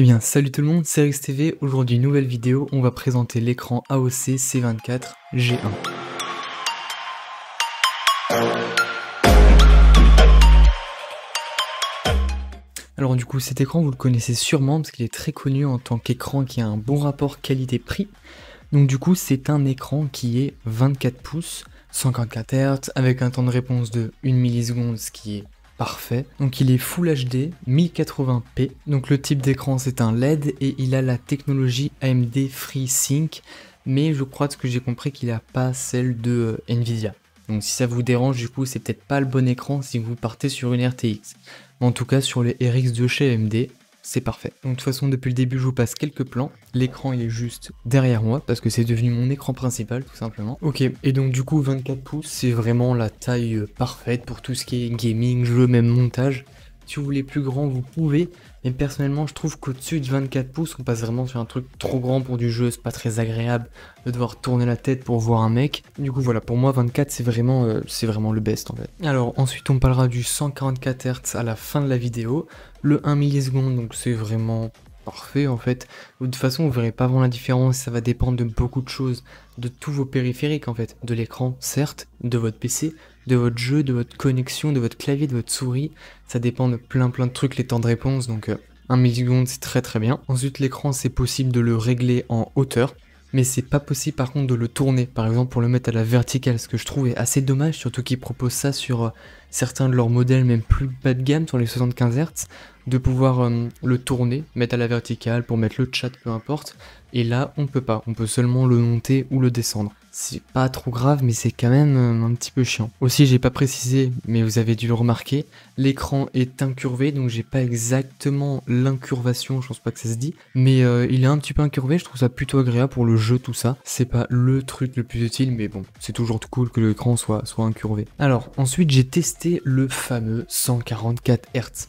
Eh bien salut tout le monde, c'est TV. aujourd'hui nouvelle vidéo, on va présenter l'écran AOC C24 G1. Alors du coup cet écran vous le connaissez sûrement parce qu'il est très connu en tant qu'écran qui a un bon rapport qualité-prix. Donc du coup c'est un écran qui est 24 pouces, 144 Hz avec un temps de réponse de 1 milliseconde ce qui est parfait. Donc il est Full HD 1080p. Donc le type d'écran c'est un LED et il a la technologie AMD FreeSync. Mais je crois de ce que j'ai compris qu'il n'a pas celle de euh, Nvidia. Donc si ça vous dérange du coup c'est peut-être pas le bon écran si vous partez sur une RTX. En tout cas sur les RX de chez AMD, c'est parfait. Donc de toute façon depuis le début je vous passe quelques plans, l'écran est juste derrière moi parce que c'est devenu mon écran principal tout simplement. Ok, et donc du coup 24 pouces c'est vraiment la taille euh, parfaite pour tout ce qui est gaming, jeu, même montage. Si vous voulez plus grand, vous pouvez. Mais personnellement, je trouve qu'au-dessus de 24 pouces, on passe vraiment sur un truc trop grand pour du jeu. C'est pas très agréable de devoir tourner la tête pour voir un mec. Du coup, voilà, pour moi, 24, c'est vraiment, euh, c'est vraiment le best en fait. Alors, ensuite, on parlera du 144 Hz à la fin de la vidéo. Le 1 milliseconde, donc c'est vraiment parfait en fait. De toute façon, vous verrez pas vraiment la différence, ça va dépendre de beaucoup de choses, de tous vos périphériques en fait, de l'écran certes, de votre PC, de votre jeu, de votre connexion, de votre clavier, de votre souris, ça dépend de plein plein de trucs, les temps de réponse, donc 1 euh, milliseconde c'est très très bien. Ensuite l'écran c'est possible de le régler en hauteur, mais c'est pas possible par contre de le tourner, par exemple pour le mettre à la verticale, ce que je trouve est assez dommage, surtout qu'ils proposent ça sur euh, certains de leurs modèles même plus bas de gamme, sur les 75 Hz, de pouvoir euh, le tourner, mettre à la verticale pour mettre le chat, peu importe, et là on peut pas, on peut seulement le monter ou le descendre. C'est pas trop grave, mais c'est quand même euh, un petit peu chiant. Aussi, j'ai pas précisé, mais vous avez dû le remarquer, l'écran est incurvé, donc j'ai pas exactement l'incurvation, je pense pas que ça se dit, mais euh, il est un petit peu incurvé, je trouve ça plutôt agréable pour le jeu, tout ça. C'est pas le truc le plus utile, mais bon, c'est toujours cool que l'écran soit, soit incurvé. Alors, ensuite, j'ai testé le fameux 144 Hz.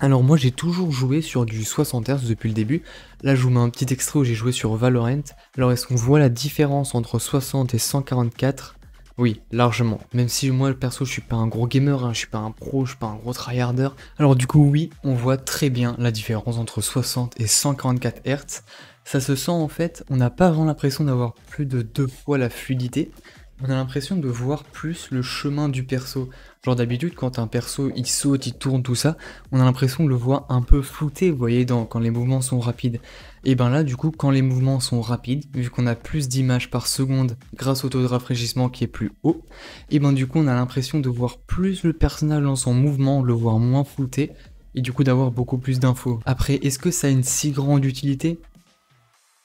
Alors moi j'ai toujours joué sur du 60 Hz depuis le début. Là je vous mets un petit extrait où j'ai joué sur Valorant. Alors est-ce qu'on voit la différence entre 60 et 144 oui, largement. Même si moi, perso, je suis pas un gros gamer, hein, je suis pas un pro, je suis pas un gros tryharder. Alors du coup, oui, on voit très bien la différence entre 60 et 144 Hz. Ça se sent en fait, on n'a pas vraiment l'impression d'avoir plus de deux fois la fluidité on a l'impression de voir plus le chemin du perso. Genre d'habitude, quand un perso il saute, il tourne, tout ça, on a l'impression de le voir un peu flouté, vous voyez, quand les mouvements sont rapides. Et ben là, du coup, quand les mouvements sont rapides, vu qu'on a plus d'images par seconde grâce au taux de rafraîchissement qui est plus haut, et ben du coup, on a l'impression de voir plus le personnage dans son mouvement, le voir moins flouté, et du coup d'avoir beaucoup plus d'infos. Après, est-ce que ça a une si grande utilité?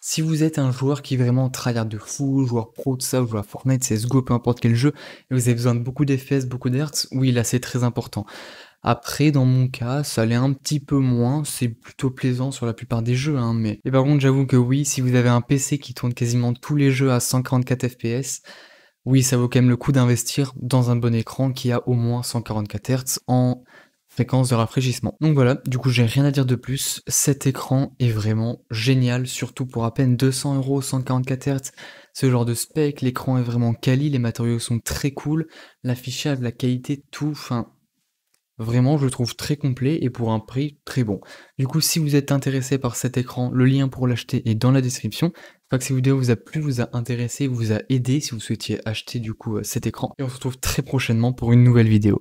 Si vous êtes un joueur qui vraiment tryhard de fou, joueur pro de ça, ou joueur Fortnite, CSGO, peu importe quel jeu, et vous avez besoin de beaucoup d'FS, beaucoup d'hertz, oui là c'est très important. Après, dans mon cas, ça l'est un petit peu moins, c'est plutôt plaisant sur la plupart des jeux, hein, mais... Et par contre, j'avoue que oui, si vous avez un PC qui tourne quasiment tous les jeux à 144 FPS, oui, ça vaut quand même le coup d'investir dans un bon écran qui a au moins 144 Hz en fréquence de rafraîchissement. Donc voilà, du coup j'ai rien à dire de plus, cet écran est vraiment génial, surtout pour à peine 200 euros, 144 Hz, ce genre de spec, l'écran est vraiment quali, les matériaux sont très cool, l'affichage, la qualité, tout, enfin Vraiment, je le trouve très complet et pour un prix très bon. Du coup, si vous êtes intéressé par cet écran, le lien pour l'acheter est dans la description. J'espère que cette vidéo vous a plu, vous a intéressé, vous a aidé si vous souhaitiez acheter du coup euh, cet écran. Et on se retrouve très prochainement pour une nouvelle vidéo.